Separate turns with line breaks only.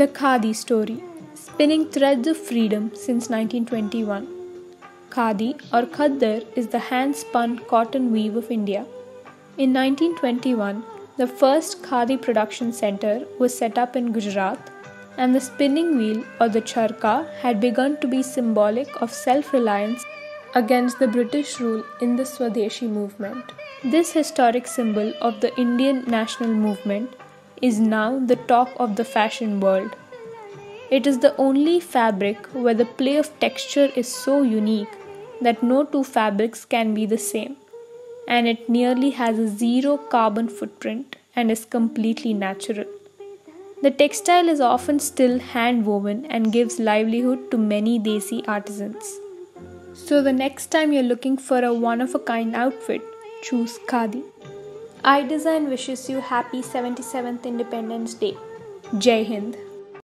The Khadi story spinning threads of freedom since 1921. Khadi or Khaddar is the hand spun cotton weave of India. In 1921, the first Khadi production center was set up in Gujarat, and the spinning wheel or the charkha had begun to be symbolic of self reliance against the British rule in the Swadeshi movement. This historic symbol of the Indian national movement is now the talk of the fashion world. It is the only fabric where the play of texture is so unique that no two fabrics can be the same, and it nearly has a zero carbon footprint and is completely natural. The textile is often still hand woven and gives livelihood to many Desi artisans. So, the next time you're looking for a one of a kind outfit, choose Khadi. iDesign wishes you happy 77th Independence Day. Jai Hind.